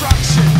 destruction.